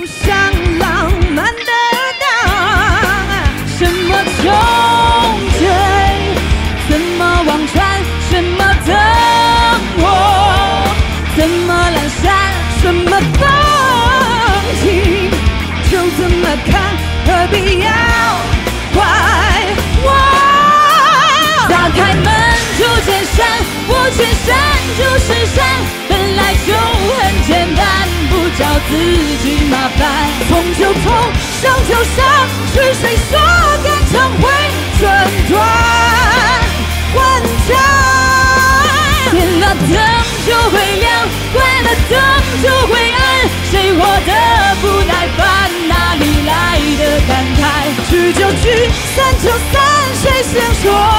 不想浪漫的当，什么穷追，怎么忘川，什么等我，怎么阑珊，什么放弃，就怎么看，何必要怪我？打开门就见山，我见山就是山，本来就很，自己麻烦。痛就痛，伤就伤，是谁说感情会寸断？万丈，点了灯就会亮，关了灯就会暗，谁活得不耐烦？哪里来的感慨？聚就聚，散就散，谁先说？